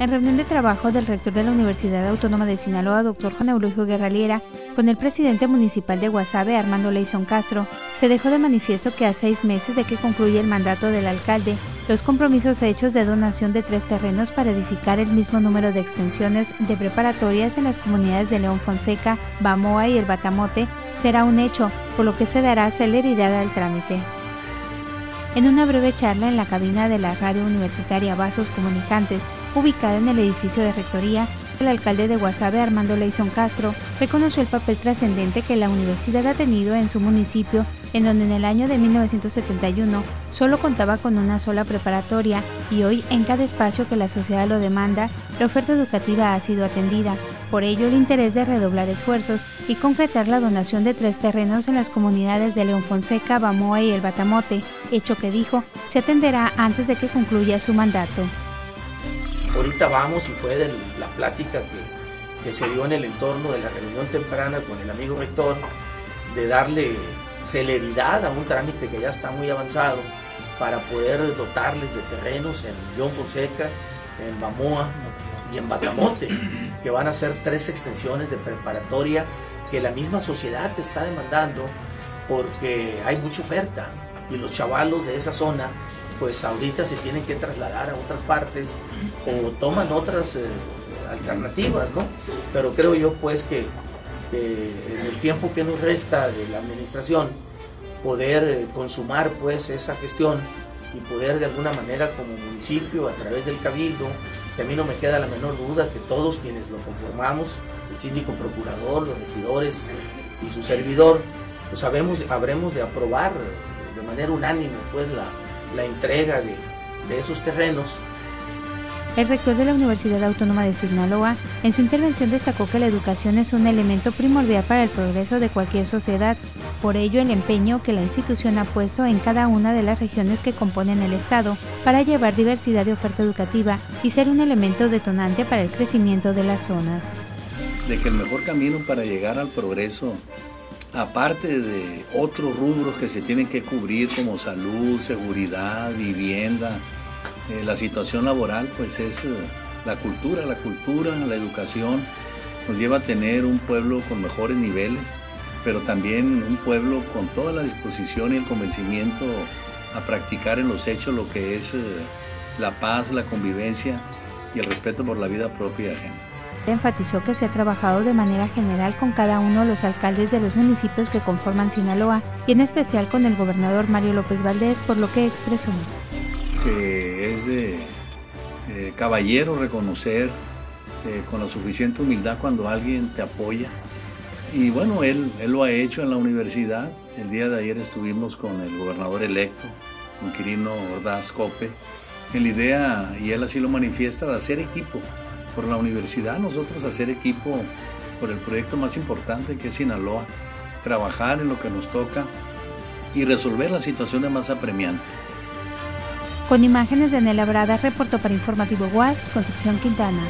En reunión de trabajo del rector de la Universidad Autónoma de Sinaloa, doctor Juan Eulogio Guerraliera, con el presidente municipal de Guasave, Armando Leison Castro, se dejó de manifiesto que a seis meses de que concluye el mandato del alcalde, los compromisos hechos de donación de tres terrenos para edificar el mismo número de extensiones de preparatorias en las comunidades de León Fonseca, Bamoa y El Batamote será un hecho, por lo que se dará celeridad al trámite. En una breve charla en la cabina de la radio universitaria Vasos Comunicantes, ubicada en el edificio de rectoría, el alcalde de Guasave, Armando Leison Castro, reconoció el papel trascendente que la universidad ha tenido en su municipio, en donde en el año de 1971 solo contaba con una sola preparatoria y hoy en cada espacio que la sociedad lo demanda, la oferta educativa ha sido atendida. Por ello, el interés de redoblar esfuerzos y concretar la donación de tres terrenos en las comunidades de León Fonseca, Bamoa y El Batamote, hecho que dijo se atenderá antes de que concluya su mandato ahorita vamos y fue de la plática que, se dio en el entorno de la reunión temprana con el amigo rector, de darle celeridad a un trámite que ya está muy avanzado para poder dotarles de terrenos en John Fonseca, en Mamoa y en Batamote, que van a ser tres extensiones de preparatoria que la misma sociedad te está demandando porque hay mucha oferta y los chavalos de esa zona pues ahorita se tienen que trasladar a otras partes o toman otras eh, alternativas, ¿no? Pero creo yo pues que en el tiempo que nos resta de la administración, poder eh, consumar pues esa gestión y poder de alguna manera como municipio a través del cabildo, que a mí no me queda la menor duda que todos quienes lo conformamos, el síndico procurador, los regidores y su servidor, pues sabemos, habremos de aprobar de manera unánime pues la, la entrega de, esos terrenos. El rector de la Universidad Autónoma de Sinaloa en su intervención destacó que la educación es un elemento primordial para el progreso de cualquier sociedad, por ello el empeño que la institución ha puesto en cada una de las regiones que componen el Estado para llevar diversidad de oferta educativa y ser un elemento detonante para el crecimiento de las zonas. De que el mejor camino para llegar al progreso aparte de otros rubros que se tienen que cubrir como salud, seguridad, vivienda, eh, la situación laboral, pues es eh, la cultura, la cultura, la educación nos lleva a tener un pueblo con mejores niveles, pero también un pueblo con toda la disposición y el convencimiento a practicar en los hechos lo que es eh, la paz, la convivencia y el respeto por la vida propia y ajena. Enfatizó que se ha trabajado de manera general con cada uno de los alcaldes de los municipios que conforman Sinaloa y en especial con el gobernador Mario López Valdés, por lo que expresó. Que es de caballero reconocer eh, con la suficiente humildad cuando alguien te apoya. Y bueno, él, él lo ha hecho en la universidad. El día de ayer estuvimos con el gobernador electo, con Quirino Ordaz Cope, en la idea, y él así lo manifiesta, de hacer equipo por la universidad, nosotros hacer equipo por el proyecto más importante que es Sinaloa, trabajar en lo que nos toca y resolver las situaciones más apremiantes. Con imágenes de Nela Brada, reportó para Informativo UAS, Concepción Quintana.